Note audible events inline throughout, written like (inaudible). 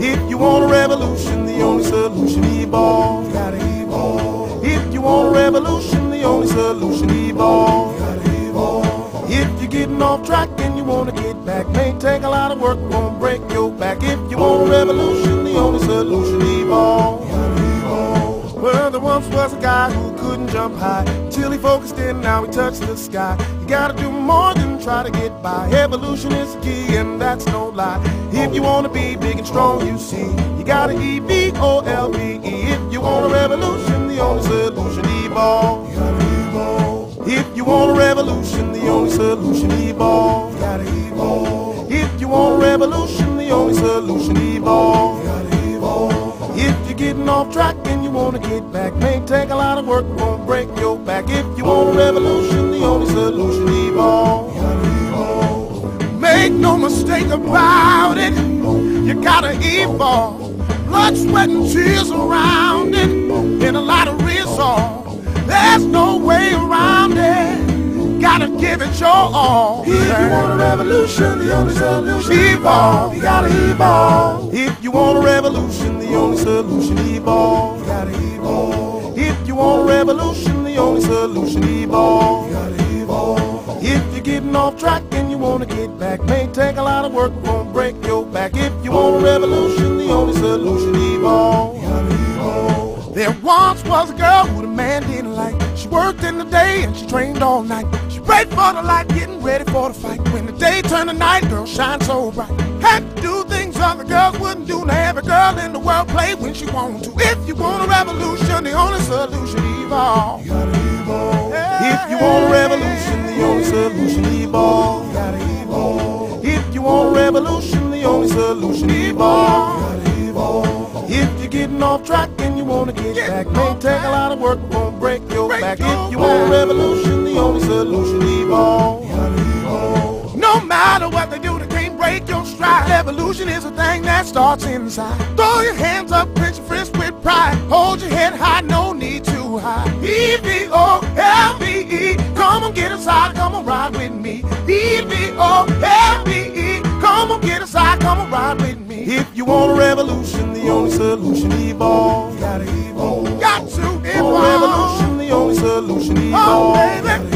If you want a revolution, the only solution. Gotta evolve. If you want a revolution, the only solution. Gotta evolve. If you're getting off track and you wanna get back, may take a lot of work, won't break your back. If you want a revolution, the only solution evolve. Once was a guy who couldn't jump high till he focused in, now he touched the sky. You gotta do more than try to get by. Evolution is key, and that's no lie. If you wanna be big and strong, you see, you gotta E V O L V E. If you want a revolution, the only solution evolve. Evolve. If you want a revolution, the only solution evolve. Gotta evolve. If you want a revolution, the only solution evolve. Evolve. If you're getting off track wanna get back, may take a lot of work, won't break your back. If you want a revolution, the only solution evolve. Make no mistake about it, you gotta evolve. Blood, sweat, and tears around it, and a lot of resolve. There's no way around it. Gotta give it your all. If you want a revolution, the only solution evolve. You gotta evolve. If you want a revolution, the only solution evolve. Revolution, the only solution evolve. You gotta evolve. If you're getting off track and you wanna get back, may take a lot of work, won't break your back. If you want a revolution, the only solution evolve. There once was a girl who the man didn't like. She worked in the day and she trained all night. She prayed for the light, getting ready for the fight. When the day turned to night, girl shine so bright. Had to do things other girls wouldn't do. Now every girl in the world play when she wants to. If you want a revolution, the only solution evolve. You gotta evolve. If you want a revolution, the only solution evolve. You gotta evolve. If you want a revolution, the only solution evolve. You gotta evolve. If you're getting off track and you wanna get back, may take a lot of work, won't break your back. If you want a revolution, the only solution evolve. Stride. Evolution is a thing that starts inside. Throw your hands up, pinch your fist with pride. Hold your head high, no need to hide. E V O L V E, come on, get inside, come on, ride with me. E V O L V E, come on, get inside, come on, ride with me. If you want a revolution, the only solution evolve. You gotta evolve. Got to evolve. Want a revolution, the only solution evolve. Oh, baby.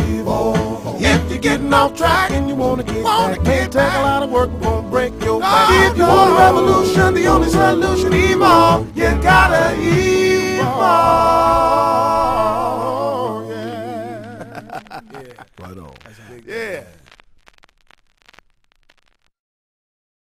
Getting off track and you wanna get wanna back, get take a lot of work, won't break your back. If you want a revolution, the only solution evolve. You gotta evolve. (laughs) Oh Yeah. Right on. Yeah.